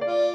Música